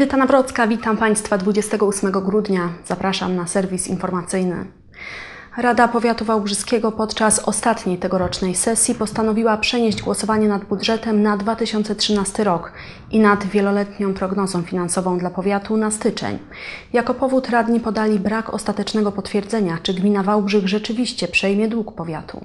Edyta Nawrocka, witam Państwa 28 grudnia. Zapraszam na serwis informacyjny. Rada Powiatu Wałbrzyskiego podczas ostatniej tegorocznej sesji postanowiła przenieść głosowanie nad budżetem na 2013 rok i nad wieloletnią prognozą finansową dla powiatu na styczeń. Jako powód radni podali brak ostatecznego potwierdzenia, czy gmina Wałbrzych rzeczywiście przejmie dług powiatu.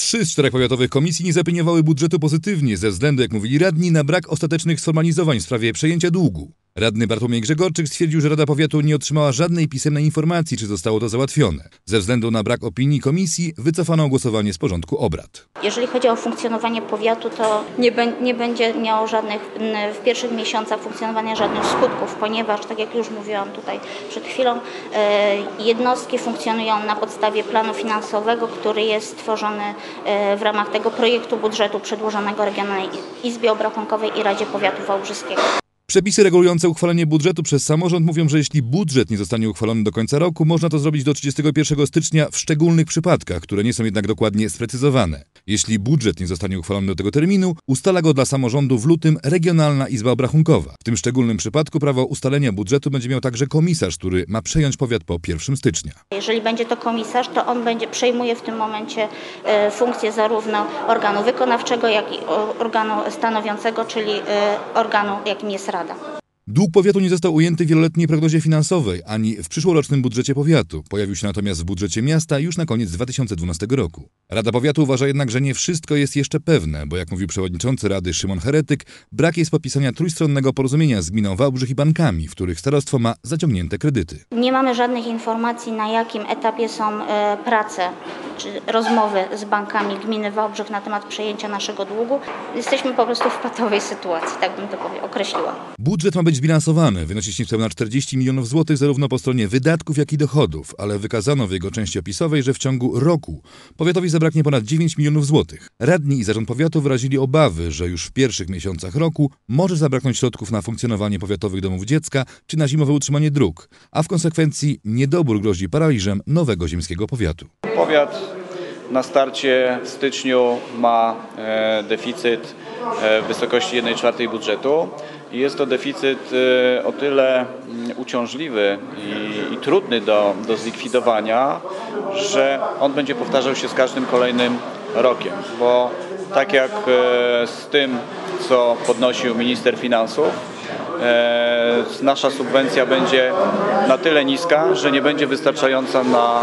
Trzy z czterech powiatowych komisji nie zaopiniowały budżetu pozytywnie ze względu, jak mówili radni, na brak ostatecznych sformalizowań w sprawie przejęcia długu. Radny Bartłomiej Grzegorczyk stwierdził, że Rada Powiatu nie otrzymała żadnej pisemnej informacji, czy zostało to załatwione. Ze względu na brak opinii komisji wycofano głosowanie z porządku obrad. Jeżeli chodzi o funkcjonowanie powiatu, to nie, nie będzie miało żadnych w pierwszych miesiącach funkcjonowania żadnych skutków, ponieważ, tak jak już mówiłam tutaj przed chwilą, e, jednostki funkcjonują na podstawie planu finansowego, który jest tworzony e, w ramach tego projektu budżetu przedłożonego Regionalnej Izbie Obrachunkowej i Radzie Powiatu Wałbrzyskiego. Przepisy regulujące uchwalenie budżetu przez samorząd mówią, że jeśli budżet nie zostanie uchwalony do końca roku, można to zrobić do 31 stycznia w szczególnych przypadkach, które nie są jednak dokładnie sprecyzowane. Jeśli budżet nie zostanie uchwalony do tego terminu, ustala go dla samorządu w lutym Regionalna Izba Obrachunkowa. W tym szczególnym przypadku prawo ustalenia budżetu będzie miał także komisarz, który ma przejąć powiat po 1 stycznia. Jeżeli będzie to komisarz, to on będzie przejmuje w tym momencie e, funkcję zarówno organu wykonawczego, jak i organu stanowiącego, czyli e, organu, jakim jest Rada. 好的。Dług powiatu nie został ujęty w wieloletniej prognozie finansowej ani w przyszłorocznym budżecie powiatu. Pojawił się natomiast w budżecie miasta już na koniec 2012 roku. Rada Powiatu uważa jednak, że nie wszystko jest jeszcze pewne, bo jak mówił przewodniczący Rady Szymon Heretyk, brak jest podpisania trójstronnego porozumienia z gminą Wałbrzych i bankami, w których starostwo ma zaciągnięte kredyty. Nie mamy żadnych informacji, na jakim etapie są e, prace czy rozmowy z bankami gminy Wałbrzych na temat przejęcia naszego długu. Jesteśmy po prostu w patowej sytuacji, tak bym to określiła. Budżet ma być zbilansowany, wynosić niespełna 40 milionów złotych zarówno po stronie wydatków, jak i dochodów, ale wykazano w jego części opisowej, że w ciągu roku powiatowi zabraknie ponad 9 milionów złotych. Radni i zarząd powiatu wyrazili obawy, że już w pierwszych miesiącach roku może zabraknąć środków na funkcjonowanie powiatowych domów dziecka czy na zimowe utrzymanie dróg, a w konsekwencji niedobór grozi paraliżem nowego ziemskiego powiatu. Powiat na starcie w styczniu ma e, deficyt e, w wysokości 1,4 budżetu. Jest to deficyt e, o tyle mm, uciążliwy i, i, trudny do, do zlikwidowania, że on będzie powtarzał się z każdym kolejnym rokiem, bo tak jak z tym, co podnosił minister finansów, nasza subwencja będzie na tyle niska, że nie będzie wystarczająca na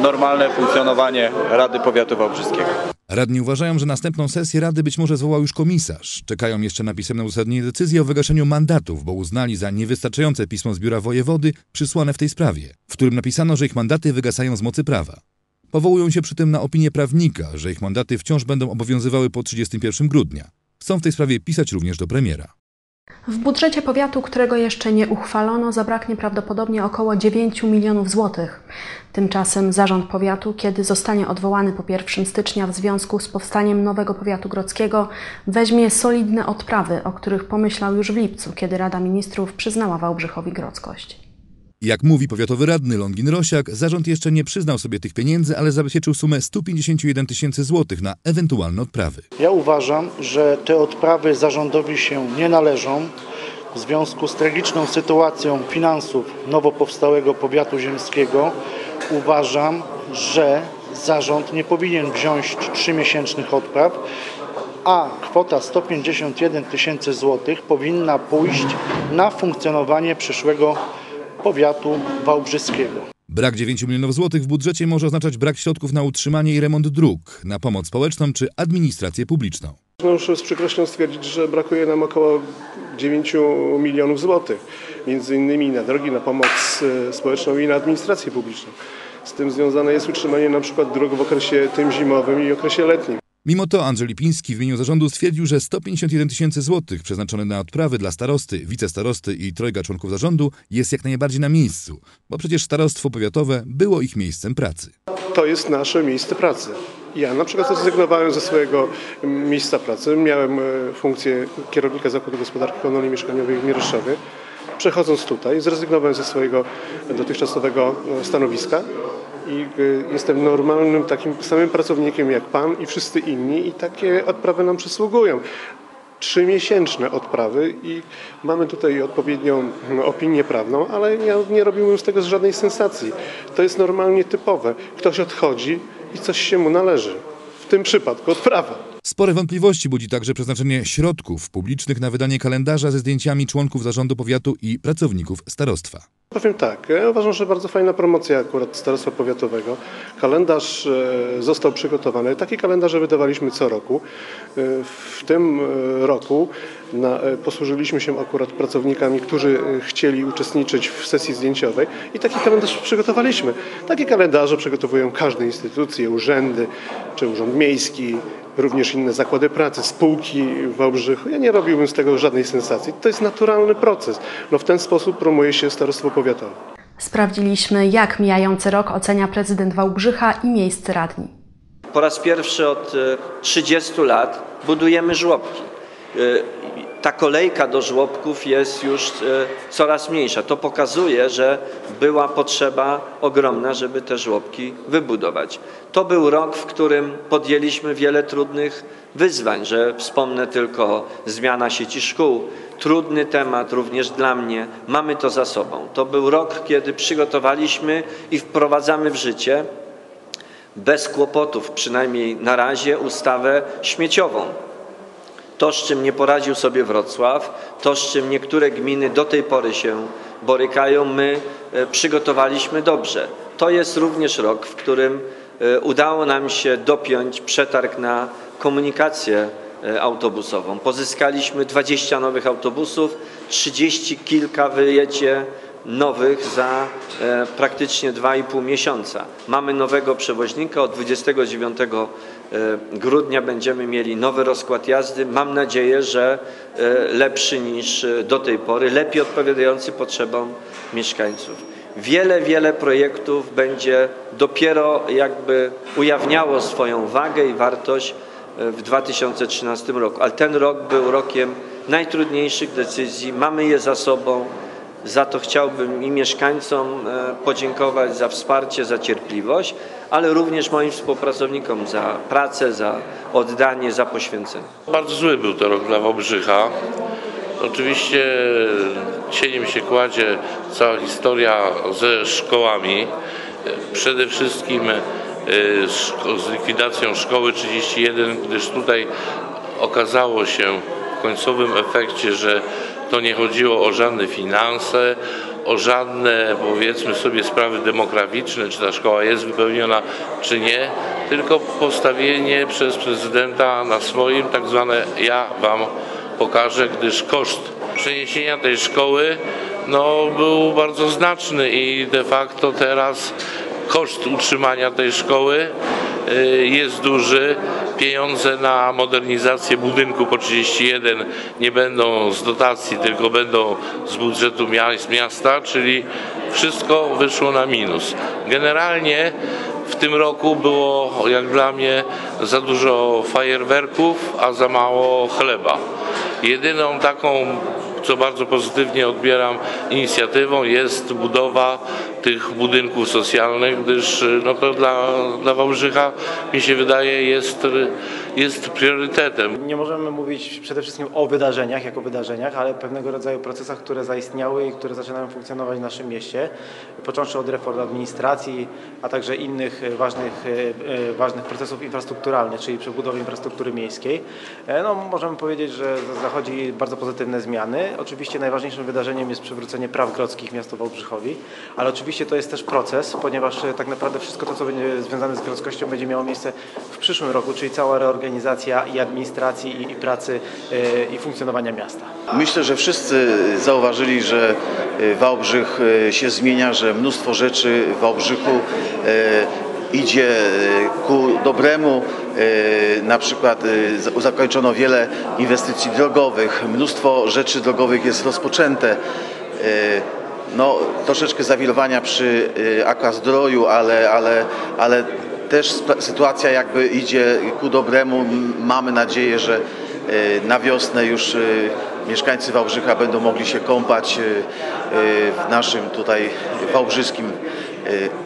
normalne funkcjonowanie Rady Powiatu Wałbrzyskiego. Radni uważają, że następną sesję Rady być może zwołał już komisarz. Czekają jeszcze na pisemne uzasadnienie decyzji o wygaszeniu mandatów, bo uznali za niewystarczające pismo z biura wojewody przysłane w tej sprawie, w którym napisano, że ich mandaty wygasają z mocy prawa. Powołują się przy tym na opinię prawnika, że ich mandaty wciąż będą obowiązywały po 31 grudnia. Chcą w tej sprawie pisać również do premiera. W budżecie powiatu, którego jeszcze nie uchwalono, zabraknie prawdopodobnie około 9 milionów złotych. Tymczasem zarząd powiatu, kiedy zostanie odwołany po 1 stycznia w związku z powstaniem nowego powiatu grodzkiego, weźmie solidne odprawy, o których pomyślał już w lipcu, kiedy Rada Ministrów przyznała Wałbrzychowi grodzkość. Jak mówi powiatowy radny Longin Rosiak, zarząd jeszcze nie przyznał sobie tych pieniędzy, ale zabezpieczył sumę 151 tysięcy złotych na ewentualne odprawy. Ja uważam, że te odprawy zarządowi się nie należą. W związku z tragiczną sytuacją finansów nowo powstałego powiatu ziemskiego uważam, że zarząd nie powinien wziąć trzymiesięcznych odpraw, a kwota 151 tysięcy złotych powinna pójść na funkcjonowanie przyszłego powiatu wałbrzyskiego. Brak 9 milionów złotych w budżecie może oznaczać brak środków na utrzymanie i remont dróg, na pomoc społeczną czy administrację publiczną. Muszę z przykrością stwierdzić, że brakuje nam około 9 milionów złotych, między innymi na drogi, na pomoc e, społeczną i na administrację publiczną. Z tym związane jest utrzymanie na przykład dróg w okresie tym zimowym i okresie letnim. Mimo to Andrzej Lipiński w imieniu zarządu stwierdził, że 151 tysięcy złotych przeznaczone na odprawy dla starosty, wicestarosty i trojga członków zarządu jest jak najbardziej na miejscu, bo przecież starostwo powiatowe było ich miejscem pracy. To jest nasze miejsce pracy. Ja na przykład zrezygnowałem ze swojego miejsca pracy. Miałem e, funkcję kierownika Zakładu Gospodarki Komunalnej Mieszkaniowej w Mieroszowie. Przechodząc tutaj, zrezygnowałem ze swojego dotychczasowego e, stanowiska i y, jestem normalnym takim samym pracownikiem jak pan i wszyscy inni i takie odprawy nam przysługują. trzymiesięczne odprawy i mamy tutaj odpowiednią no, opinię prawną, ale ja nie robiłbym z tego żadnej sensacji. To jest normalnie typowe. Ktoś odchodzi i coś się mu należy. W tym przypadku odprawa. Spore wątpliwości budzi także przeznaczenie środków publicznych na wydanie kalendarza ze zdjęciami członków zarządu powiatu i pracowników starostwa. Powiem tak, ja uważam, że bardzo fajna promocja akurat Starostwa Powiatowego. Kalendarz e, został przygotowany. Takie kalendarze wydawaliśmy co roku. E, W tym e, roku na, posłużyliśmy się akurat pracownikami, którzy chcieli uczestniczyć w sesji zdjęciowej i taki kalendarz przygotowaliśmy. Takie kalendarze przygotowują każde instytucje, urzędy, czy Urząd Miejski, również inne zakłady pracy, spółki w Wałbrzychu. Ja nie robiłbym z tego żadnej sensacji. To jest naturalny proces. No w ten sposób promuje się starostwo powiatowe. Sprawdziliśmy, jak mijający rok ocenia prezydent Wałbrzycha i miejsce radni. Po raz pierwszy od e, 30 lat budujemy żłobki. Ta kolejka do żłobków jest już e, coraz mniejsza. To pokazuje, że była potrzeba ogromna, żeby te żłobki wybudować. To był rok, w którym podjęliśmy wiele trudnych wyzwań, że wspomnę tylko zmiana sieci szkół. Trudny temat również dla mnie. Mamy to za sobą. To był rok, kiedy przygotowaliśmy i wprowadzamy w życie bez kłopotów, przynajmniej na razie, ustawę śmieciową. To, z czym nie poradził sobie Wrocław, to, z czym niektóre gminy do tej pory się borykają, my e, przygotowaliśmy dobrze. To jest również rok, w którym e, udało nam się dopiąć przetarg na komunikację e, autobusową. Pozyskaliśmy 20 nowych autobusów, 30 kilka wyjedzie nowych za e, praktycznie 2,5 miesiąca. Mamy nowego przewoźnika, od 29 e, grudnia będziemy mieli nowy rozkład jazdy. Mam nadzieję, że e, lepszy niż e, do tej pory, lepiej odpowiadający potrzebom mieszkańców. Wiele, wiele projektów będzie dopiero jakby ujawniało swoją wagę i wartość e, w 2013 roku. Ale ten rok był rokiem najtrudniejszych decyzji. Mamy je za sobą. Za to chciałbym i mieszkańcom e, podziękować za wsparcie, za cierpliwość, ale również moim współpracownikom za pracę, za oddanie, za poświęcenie. Bardzo zły był to rok dla Wałbrzycha. Oczywiście cieniem się kładzie cała historia ze szkołami. Przede wszystkim e, z likwidacją szkoły 31, gdyż tutaj okazało się w końcowym efekcie, że to nie chodziło o żadne finanse, o żadne powiedzmy sobie sprawy demograficzne, czy ta szkoła jest wypełniona, czy nie, tylko postawienie przez prezydenta na swoim tak zwane ja wam pokażę, gdyż koszt przeniesienia tej szkoły no, był bardzo znaczny i de facto teraz koszt utrzymania tej szkoły jest duży. Pieniądze na modernizację budynku po 31 nie będą z dotacji, tylko będą z budżetu mia- miasta, czyli wszystko wyszło na minus. Generalnie w tym roku było, jak dla mnie, za dużo fajerwerków, a za mało chleba. Jedyną taką, co bardzo pozytywnie odbieram, inicjatywą jest budowa tych budynków socjalnych, gdyż no to dla, dla Wałbrzycha, mi się wydaje, jest, jest priorytetem. Nie możemy mówić przede wszystkim o wydarzeniach jako wydarzeniach, ale pewnego rodzaju procesach, które zaistniały i które zaczynają funkcjonować w naszym mieście, począwszy od reform administracji, a także innych e, ważnych, e, e, ważnych procesów infrastrukturalnych, czyli przebudowy infrastruktury miejskiej. No, możemy powiedzieć, że zachodzi bardzo pozytywne zmiany. Oczywiście najważniejszym wydarzeniem jest przywrócenie praw grodzkich miastu Wałbrzychowi, ale oczywiście to jest też proces, ponieważ tak naprawdę wszystko to, co będzie związane z grodzkością będzie miało miejsce w przyszłym roku, czyli cała reorganizacja i administracji, i, i pracy, e, i funkcjonowania miasta. Myślę, że wszyscy zauważyli, że y, Wałbrzych y, się zmienia, że mnóstwo rzeczy w Wałbrzychu idzie ku dobremu. Na przykład za- zakończono wiele inwestycji drogowych, mnóstwo rzeczy drogowych jest rozpoczęte. No, troszeczkę zawirowania przy Aquazdroju, ale, ale, ale też sytuacja jakby idzie ku dobremu. Mamy nadzieję, że y, na wiosnę już y, mieszkańcy Wałbrzycha będą mogli się kąpać y, w naszym tutaj wałbrzyskim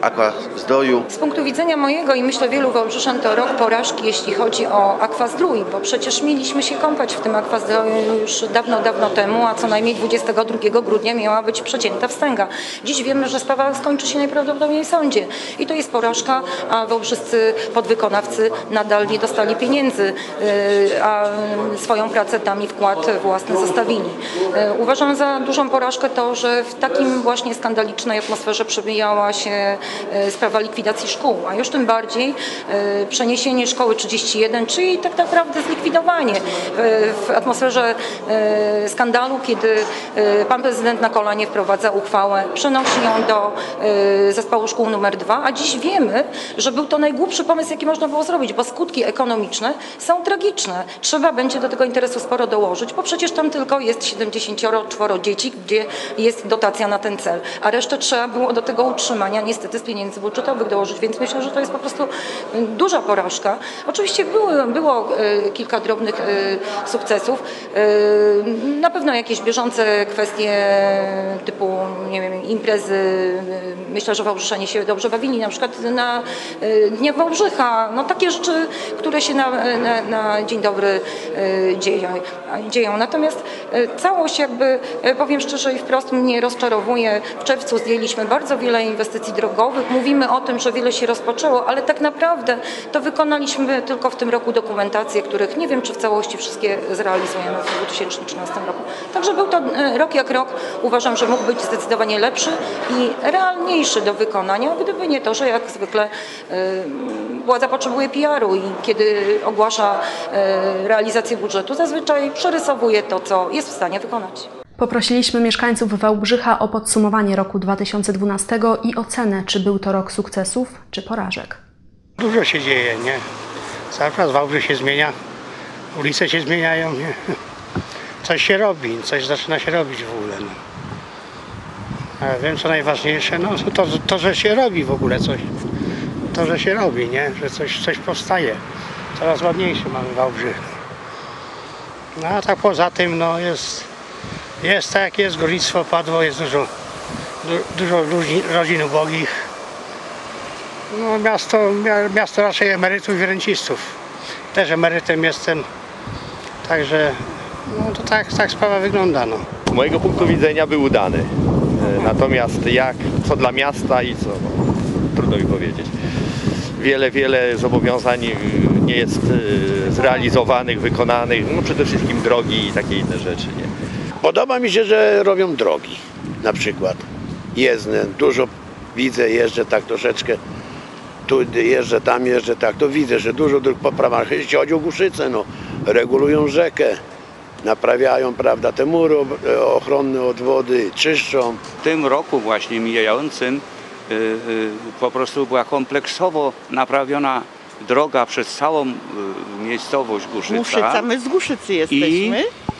Aquazdroju. Z punktu widzenia mojego i myślę wielu Wałbrzyszan to rok porażki, jeśli chodzi o Akwazdrój, bo przecież mieliśmy się kąpać w tym Akwazdroju już dawno, dawno temu, a co najmniej 22 grudnia miała być przecięta wstęga. Dziś wiemy, że sprawa skończy się najprawdopodobniej w sądzie i to jest porażka, a wałbrzyscy podwykonawcy nadal nie dostali pieniędzy, y, a swoją pracę tam i wkład własny zostawili. Y, Uważam za dużą porażkę to, że w takim właśnie skandalicznej atmosferze przebijała się y, sprawa likwidacji szkół, a już tym bardziej y, przeniesienie szkoły 31, czyli tak naprawdę zlikwidowanie y, w atmosferze skandalu, kiedy pan prezydent na kolanie wprowadza uchwałę, przenosi ją do zespołu szkół numer 2, a dziś wiemy, że był to najgłupszy pomysł, jaki można było zrobić, bo skutki ekonomiczne są tragiczne. Trzeba będzie do tego interesu sporo dołożyć, bo przecież tam tylko jest 74 dzieci, gdzie jest dotacja na ten cel, a resztę trzeba było do tego utrzymania niestety z pieniędzy budżetowych dołożyć, więc myślę, że to jest po prostu y, duża porażka. Oczywiście było, y, kilka drobnych y, sukcesów, y, na pewno jakieś bieżące kwestie typu nie wiem, imprezy, myślę, że Wałbrzyszanie się dobrze bawili, na przykład na Dniach Wałbrzycha, no takie rzeczy, które się na, na, na dzień dobry dzieją, dzieją. Natomiast całość jakby, powiem szczerze i wprost mnie rozczarowuje. W czerwcu zdjęliśmy bardzo wiele inwestycji drogowych. Mówimy o tym, że wiele się rozpoczęło, ale tak naprawdę to wykonaliśmy tylko w tym roku dokumentacje, których nie wiem, czy w całości wszystkie zrealizujemy w 2013 roku. Także był to y, rok jak rok. Uważam, że mógł być zdecydowanie lepszy i realniejszy do wykonania, gdyby nie to, że jak zwykle y, władza potrzebuje PR-u i kiedy ogłasza y, realizację budżetu, zazwyczaj przerysowuje to, co jest w stanie wykonać. Poprosiliśmy mieszkańców Wałbrzycha o podsumowanie roku 2012 i ocenę, czy był to rok sukcesów, czy porażek. Dużo się dzieje, nie? Cały czas Wałbrzych się zmienia, ulice się zmieniają, nie? Coś się robi, coś zaczyna się robić w ogóle. No. A wiem co najważniejsze, no to, to, że się robi w ogóle coś. To, że się robi, nie? Że coś, coś powstaje. Coraz ładniejszy mamy Wałbrzych. No a tak poza tym, no jest, jest tak jak jest, górnictwo padło, jest dużo, du, dużo ludzi, rodzin ubogich. No, miasto, mia- miasto raczej emerytów i rencistów. Też emerytem jestem, także no, to tak, tak sprawa wygląda. No. Z mojego punktu widzenia był udany. E, Natomiast jak, co dla miasta i co, no, trudno mi powiedzieć. Wiele, wiele zobowiązań y, nie jest y, zrealizowanych, wykonanych, no przede wszystkim drogi i takie inne rzeczy. Nie? Podoba mi się, że robią drogi na przykład. Jezdne, dużo widzę, jeżdżę tak troszeczkę, tu jeżdżę, tam jeżdżę, tak, to widzę, że dużo dróg poprawa. Jeśli chodzi o Guszycę, no, regulują rzekę, naprawiają, prawda, te mury ob- ochronne od wody, czyszczą. W tym roku właśnie mijającym y, y, po prostu była kompleksowo naprawiona droga przez całą y, miejscowość Głuszyca. Głuszyca, my z Głuszycy jesteśmy. I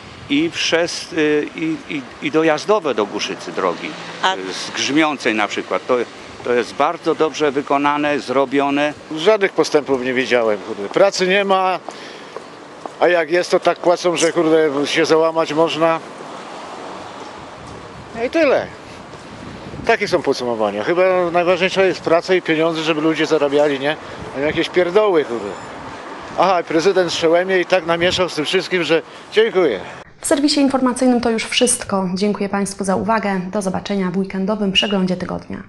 przez y, i, i, i dojazdowe do Głuszycy drogi. A- Z Grzmiącej na przykład. To, to jest bardzo dobrze wykonane, zrobione. Żadnych postępów nie widziałem, kurde. Pracy nie ma, a jak jest, to tak płacą, że kurde się załamać można. No i tyle. Takie są podsumowania. Chyba najważniejsza jest praca i pieniądze, żeby ludzie zarabiali, nie? A nie jakieś pierdoły, kurde. Aha, prezydent Szełemie i tak namieszał z tym wszystkim, że dziękuję. W serwisie informacyjnym to już wszystko. Dziękuję Państwu za uwagę. Do zobaczenia w weekendowym przeglądzie tygodnia.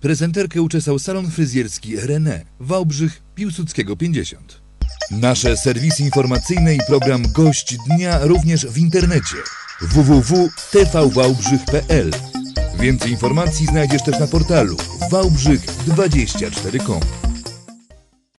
Prezenterkę uczesał salon fryzjerski René, Wałbrzych, Piłsudskiego 50. Nasze serwisy informacyjne i program Gość Dnia również w internecie www.tvwałbrzych.pl Więcej informacji znajdziesz też na portalu wałbrzych24.com